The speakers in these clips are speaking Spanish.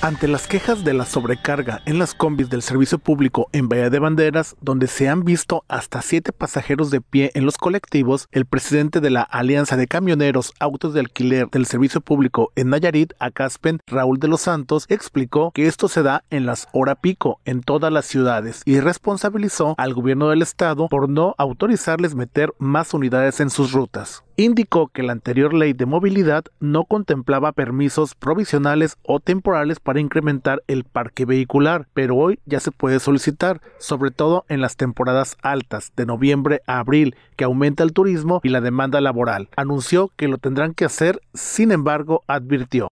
Ante las quejas de la sobrecarga en las combis del servicio público en Bahía de Banderas, donde se han visto hasta siete pasajeros de pie en los colectivos, el presidente de la Alianza de Camioneros Autos de Alquiler del Servicio Público en Nayarit, Acaspen, Raúl de los Santos, explicó que esto se da en las hora pico en todas las ciudades y responsabilizó al gobierno del estado por no autorizarles meter más unidades en sus rutas indicó que la anterior ley de movilidad no contemplaba permisos provisionales o temporales para incrementar el parque vehicular, pero hoy ya se puede solicitar, sobre todo en las temporadas altas de noviembre a abril, que aumenta el turismo y la demanda laboral. Anunció que lo tendrán que hacer, sin embargo, advirtió.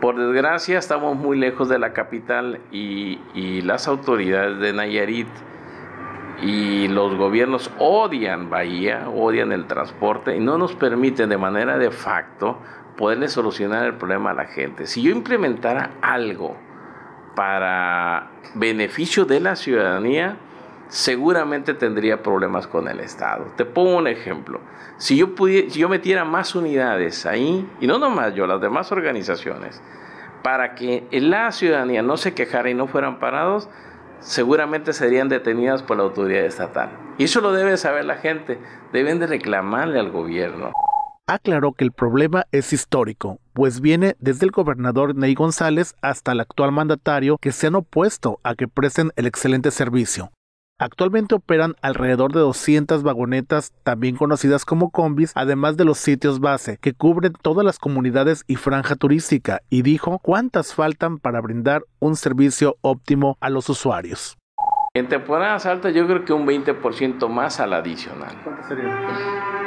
Por desgracia estamos muy lejos de la capital y, las autoridades de Nayarit y los gobiernos odian Bahía, odian el transporte y no nos permiten de manera de facto poderle solucionar el problema a la gente. Si yo implementara algo para beneficio de la ciudadanía, seguramente tendría problemas con el Estado. Te pongo un ejemplo. Si yo, pudiera, si yo metiera más unidades ahí, y no nomás yo, las demás organizaciones, para que la ciudadanía no se quejara y no fueran parados, seguramente serían detenidas por la autoridad estatal. Y eso lo debe saber la gente, deben de reclamarle al gobierno. Aclaró que el problema es histórico, pues viene desde el gobernador Ney González hasta el actual mandatario que se han opuesto a que presten el excelente servicio. Actualmente operan alrededor de 200 vagonetas, también conocidas como combis, además de los sitios base, que cubren todas las comunidades y franja turística, y dijo cuántas faltan para brindar un servicio óptimo a los usuarios. En temporadas altas yo creo que un 20% más al adicional. ¿Cuánto sería?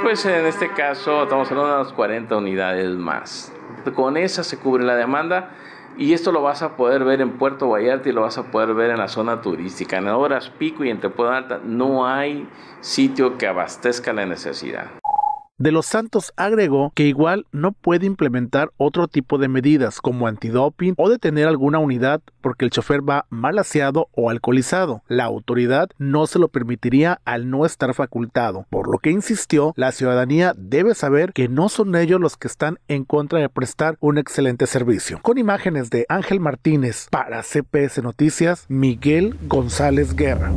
Pues en este caso estamos hablando de unas 40 unidades más. Con esa se cubre la demanda y esto lo vas a poder ver en Puerto Vallarta y lo vas a poder ver en la zona turística. En horas pico y en temporada alta no hay sitio que abastezca la necesidad. De los Santos agregó que igual no puede implementar otro tipo de medidas como antidoping o detener alguna unidad porque el chofer va mal aseado o alcoholizado. La autoridad no se lo permitiría al no estar facultado, por lo que insistió, la ciudadanía debe saber que no son ellos los que están en contra de prestar un excelente servicio. Con imágenes de Ángel Martínez para CPS Noticias, Miguel González Guerra.